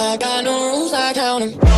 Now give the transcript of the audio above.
I got no rules, I count them.